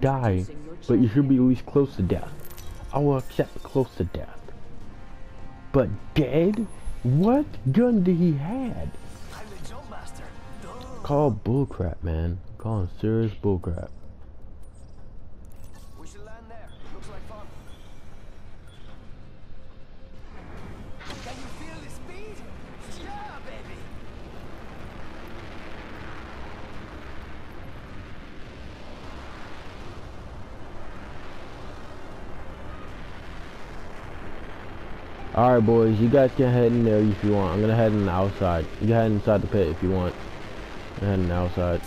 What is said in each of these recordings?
die, but you should be at least close to death. I will accept close to death. But dead? What gun did he had? I'm the jump master. Duh. Call bullcrap, man. Calling serious bullcrap. Alright boys, you guys can head in there if you want. I'm gonna head in the outside. You can head inside the pit if you want. I'm heading the outside.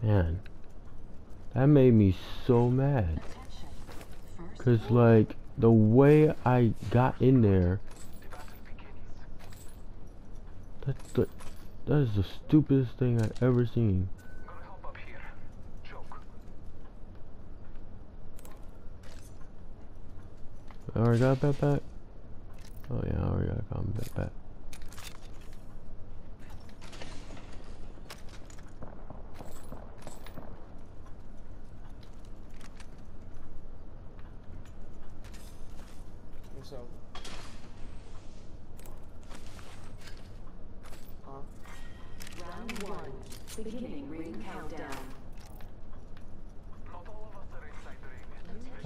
Man, that made me so mad. Cause like, the way I got in there that's the that is the stupidest thing I've ever seen. I already got that back? Oh yeah, I already got combat back.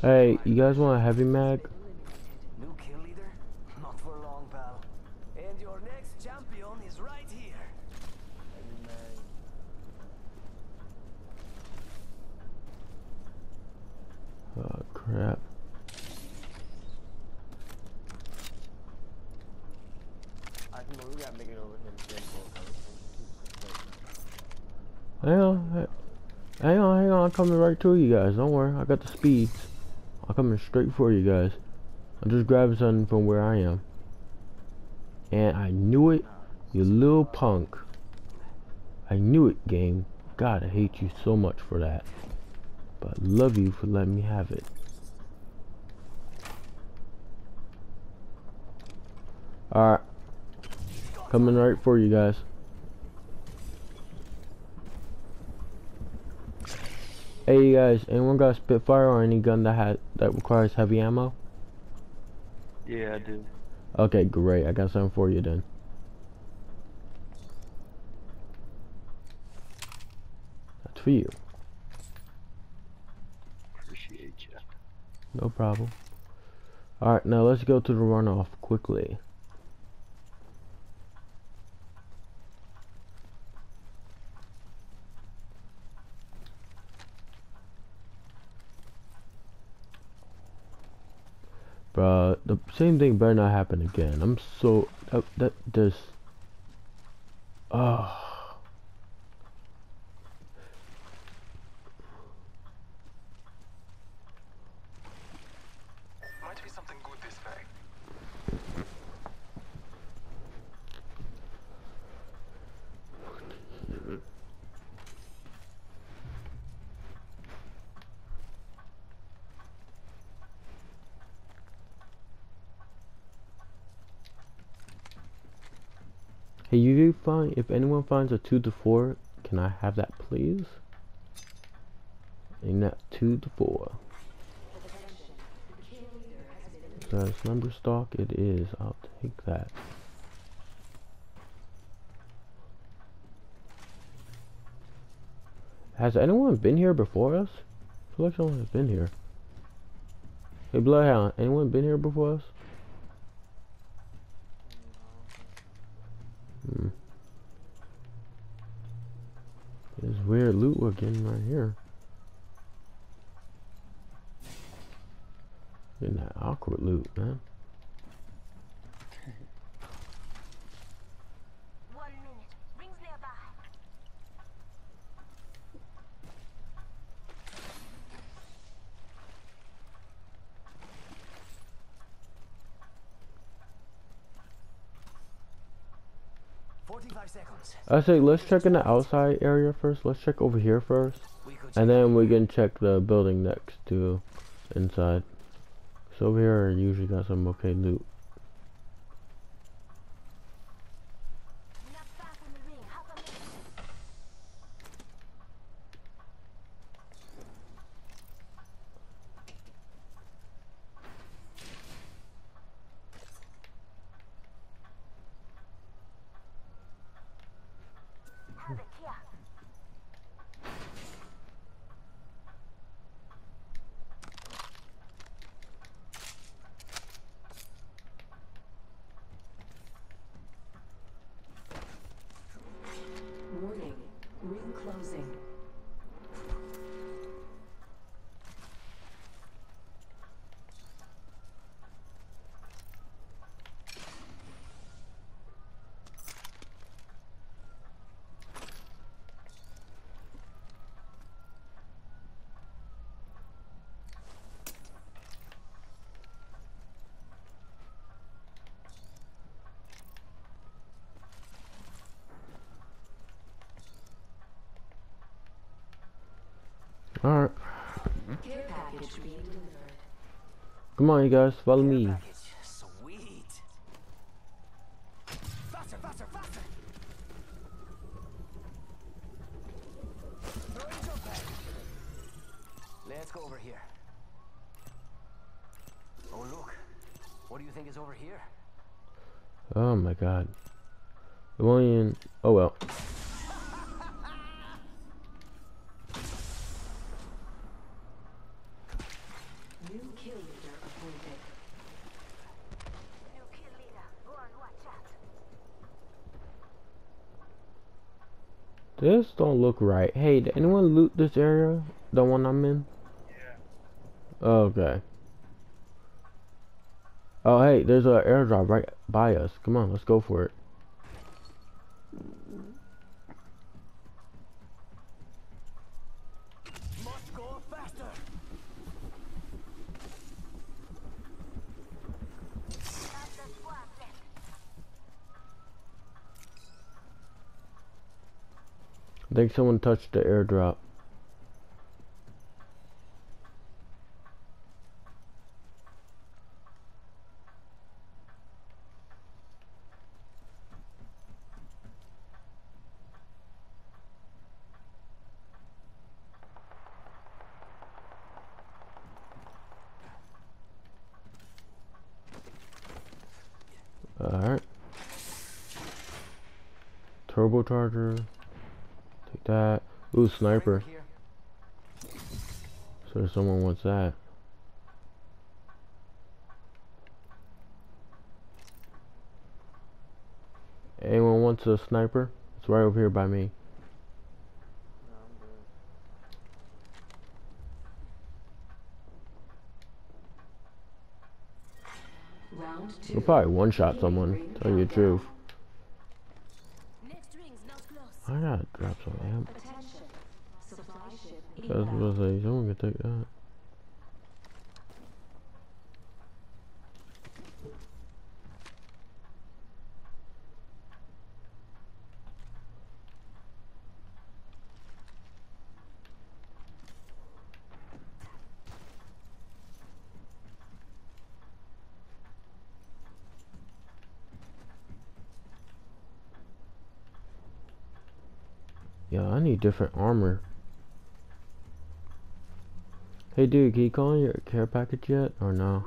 Hey, you guys want a heavy mag? New kill leader? Not for long, pal. And your next champion is right here. Heavy mag. Oh crap. I can we gotta make it over here Hang on, hang on, hang on, I'm coming right to you guys. Don't worry, I got the speeds. I'm coming straight for you guys. I'm just grabbing something from where I am. And I knew it, you little punk. I knew it, game. God, I hate you so much for that. But I love you for letting me have it. Alright. Coming right for you guys. Hey you guys, anyone got a Spitfire or any gun that had that requires heavy ammo? Yeah, I do. Okay, great. I got something for you then. That's for you. Appreciate you. No problem. Alright, now let's go to the runoff quickly. Bruh, the same thing better not happen again. I'm so that that this. Oh. Hey, you find if anyone finds a two to four, can I have that please? And that two to four. That's number stock. It is. I'll take that. Has anyone been here before us? I feel like someone has been here. Hey, Bloodhound, anyone been here before us? Hmm. There's weird loot we're getting right here. Getting that awkward loot, man. I say let's check in the outside area first. Let's check over here first, and then we can check the building next to inside. So over here, I usually got some okay loot. Not far from the ring. Hop on it. Have it here. Warning. Ring closing. Alright. Care package being delivered. Come on, you guys. Follow me. Faster, faster, faster. Throw your jump pad. Let's go over here. Oh look. What do you think is over here? Oh my god. The one in. Oh well. This don't look right. Hey, did anyone loot this area? The one I'm in? Yeah. Oh, okay. Oh, hey, there's a airdrop right by us. Come on, let's go for it. Must go faster. Not the squad left. I think someone touched the airdrop. Alright. Turbocharger. That. Ooh, sniper. So someone wants that. Anyone wants a sniper? It's right over here by me. No, I'm. Round two. We'll probably one shot someone, tell you the truth. Next ring's not close. I gotta drop some amp. Supply I was say, someone can take that. Yeah, I need different armor. Hey dude, can you call in your care package yet? Or no?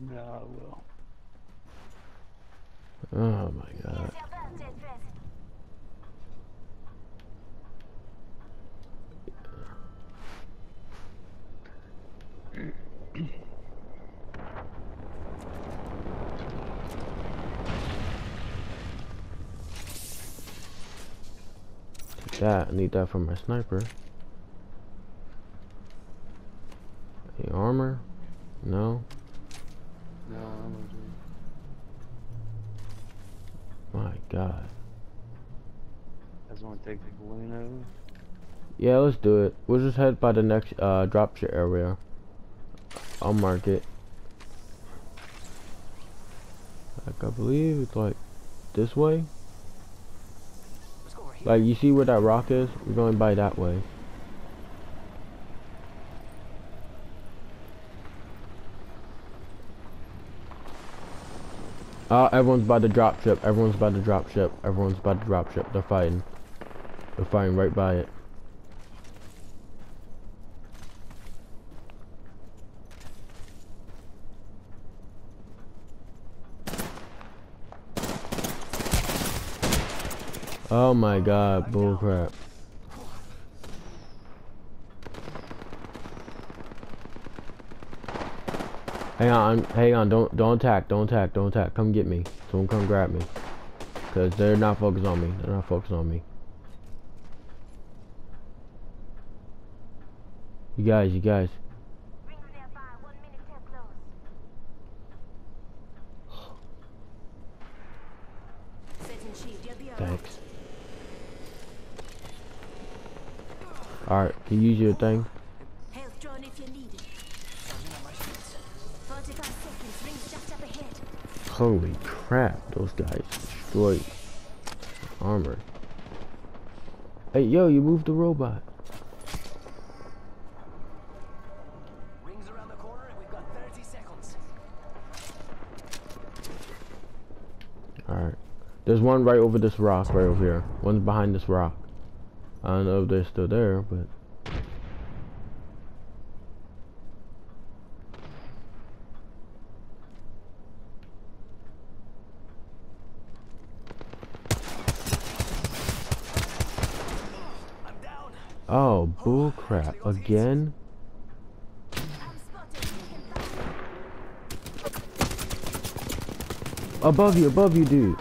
No, I will. Oh my god. That, I need that for my sniper. Any armor? No? No, My god. Guys wanna take the balloon over? Yeah, let's do it. We'll just head by the next uh dropship area. I'll mark it. Like I believe it's like this way. Like, you see where that rock is? We're going by that way. Uh, everyone's by the drop ship. Everyone's by the drop ship. Everyone's by the drop ship. They're fighting. They're fighting right by it. Oh my god, bullcrap. Hang on, hang on, don't don't attack, don't attack, don't attack. Come get me. Someone come grab me. Cause they're not focused on me. They're not focused on me. You guys, you guys. Rings nearby. One minute till close. Setting shield, you'll be alright. Thanks. Alright, can you use your thing? Health drone if you need it. 45 seconds, rings just up ahead. Holy crap, those guys destroyed armor. Hey, yo, you moved the robot. Rings around the corner and we've got 30 seconds. Alright. There's one right over this rock, right over here. One's behind this rock. I don't know if they're still there, but... Oh. Again? Spotted. Taking fire. Above you, above you, dude.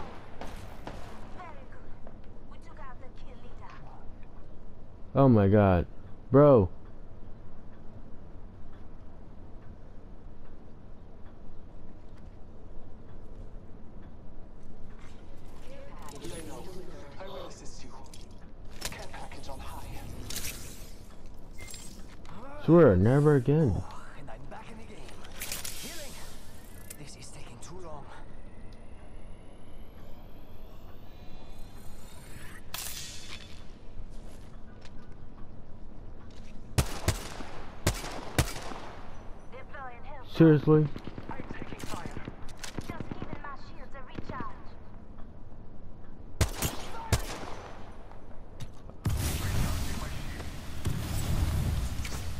Oh my god. Bro. Swear, never again. And I'm back in the game. Healing. This is taking too long. Deploying help. Seriously? I'm taking fire. Just giving my shields a recharge.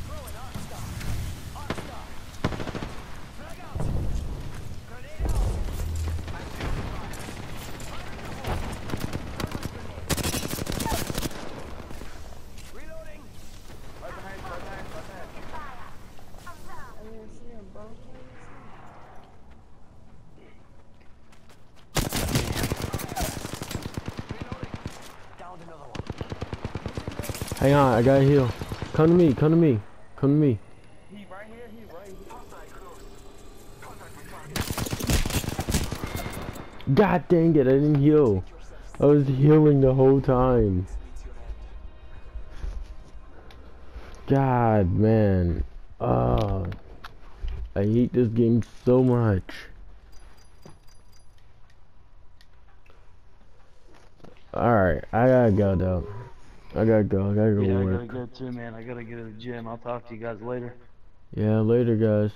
Throwing arc star. Arc star. Frag out. Grenade out. Reloading. Right behind, right behind, right behind. Taking fire. I'm down. I didn't see him, bro. I didn't see him. Reloading. Downed another one. Hang on, I gotta heal. Come to me, come to me. Come to me. God dang it, I didn't heal. I was healing the whole time. God, man. Oh, I hate this game so much. Alright, I gotta go though. I gotta go, I gotta go Yeah, I gotta go too, man. I gotta get to the gym. I'll talk to you guys later. Yeah, later guys.